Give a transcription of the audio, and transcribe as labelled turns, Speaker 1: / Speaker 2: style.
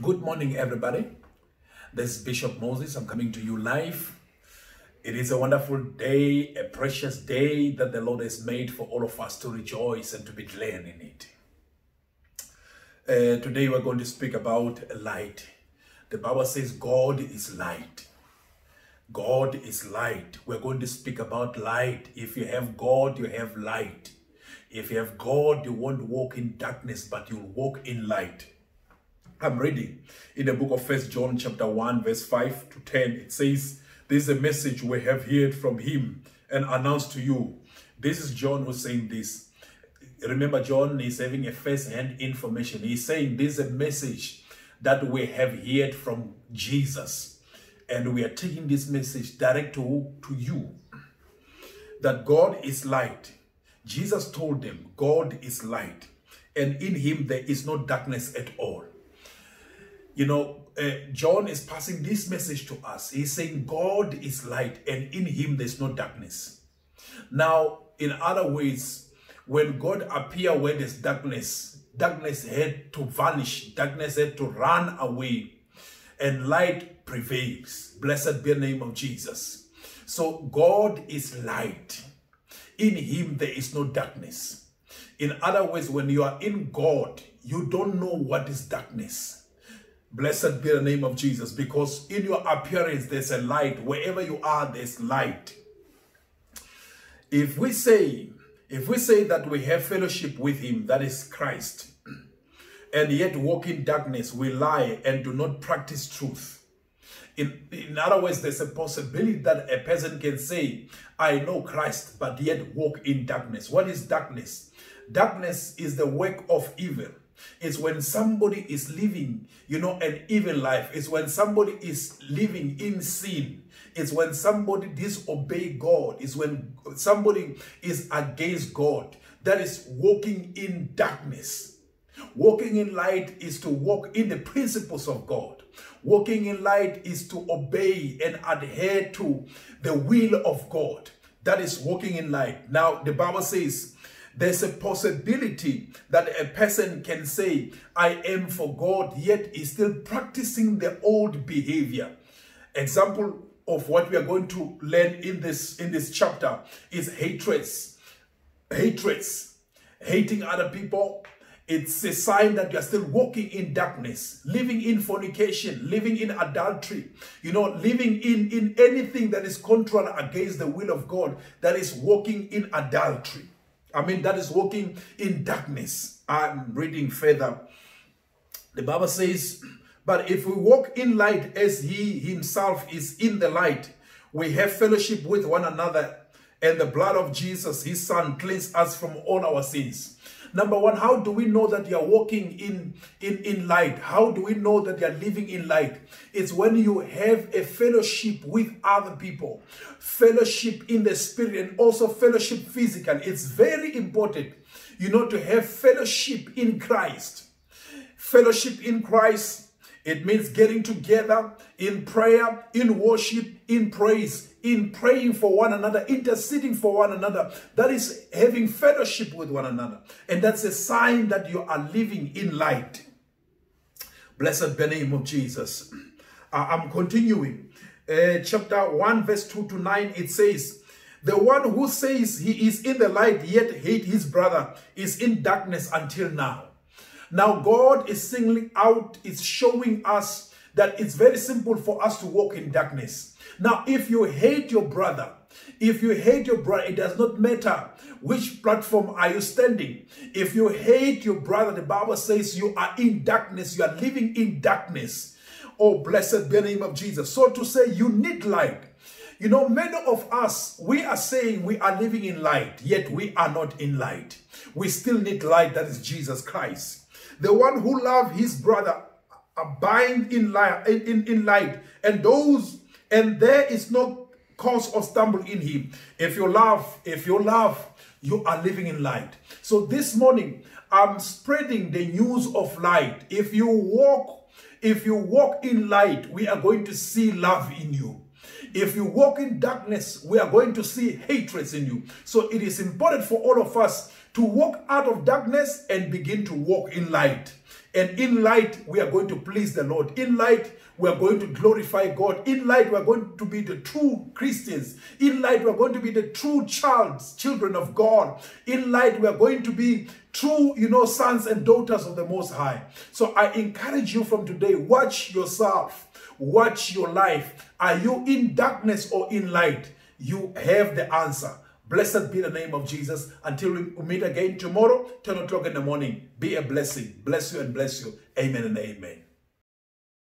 Speaker 1: Good morning, everybody. This is Bishop Moses. I'm coming to you live. It is a wonderful day, a precious day that the Lord has made for all of us to rejoice and to be glad in it. Uh, today, we're going to speak about light. The Bible says God is light. God is light. We're going to speak about light. If you have God, you have light. If you have God, you won't walk in darkness, but you'll walk in light. I'm reading in the book of First John chapter 1 verse 5 to 10. It says, this is a message we have heard from him and announced to you. This is John who's saying this. Remember, John is having a first-hand information. He's saying this is a message that we have heard from Jesus. And we are taking this message direct to, to you. That God is light. Jesus told them, God is light. And in him there is no darkness at all you know, uh, John is passing this message to us. He's saying God is light and in him there's no darkness. Now, in other words, when God appeared where there's darkness, darkness had to vanish, darkness had to run away, and light prevails. Blessed be the name of Jesus. So God is light. In him there is no darkness. In other words, when you are in God, you don't know what is darkness Blessed be the name of Jesus because in your appearance there's a light. Wherever you are, there's light. If we say, if we say that we have fellowship with him, that is Christ, and yet walk in darkness, we lie and do not practice truth. In, in other words, there's a possibility that a person can say, I know Christ, but yet walk in darkness. What is darkness? Darkness is the work of evil. It's when somebody is living, you know, an evil life. It's when somebody is living in sin. It's when somebody disobey God. It's when somebody is against God. That is walking in darkness. Walking in light is to walk in the principles of God. Walking in light is to obey and adhere to the will of God. That is walking in light. Now, the Bible says, there's a possibility that a person can say, I am for God, yet is still practicing the old behavior. Example of what we are going to learn in this, in this chapter is hatreds. Hatreds. Hating other people, it's a sign that you are still walking in darkness, living in fornication, living in adultery, you know, living in, in anything that is contrary against the will of God, that is walking in adultery. I mean, that is walking in darkness. I'm reading further. The Bible says, But if we walk in light as he himself is in the light, we have fellowship with one another, and the blood of Jesus, his son, cleanses us from all our sins. Number one, how do we know that you're walking in, in, in light? How do we know that you're living in light? It's when you have a fellowship with other people, fellowship in the spirit, and also fellowship physical. It's very important, you know, to have fellowship in Christ. Fellowship in Christ it means getting together in prayer, in worship, in praise, in praying for one another, interceding for one another. That is having fellowship with one another. And that's a sign that you are living in light. Blessed be the name of Jesus. Uh, I'm continuing. Uh, chapter 1 verse 2 to 9 it says, The one who says he is in the light yet hate his brother is in darkness until now. Now God is singling out, is showing us that it's very simple for us to walk in darkness. Now, if you hate your brother, if you hate your brother, it does not matter which platform are you standing. If you hate your brother, the Bible says you are in darkness, you are living in darkness. Oh, blessed be the name of Jesus. So to say, you need light. You know, many of us, we are saying we are living in light, yet we are not in light. We still need light, that is Jesus Christ. The one who love his brother abide in light, in, in light, and those, and there is no cause of stumble in him. If you love, if you love, you are living in light. So this morning, I'm spreading the news of light. If you walk, if you walk in light, we are going to see love in you. If you walk in darkness, we are going to see hatreds in you. So it is important for all of us to walk out of darkness and begin to walk in light. And in light, we are going to please the Lord. In light, we are going to glorify God. In light, we are going to be the true Christians. In light, we are going to be the true child, children of God. In light, we are going to be true, you know, sons and daughters of the Most High. So I encourage you from today, watch yourself. Watch your life. Are you in darkness or in light? You have the answer. Blessed be the name of Jesus. Until we meet again tomorrow, 10 o'clock in the morning. Be a blessing. Bless you and bless you. Amen and amen.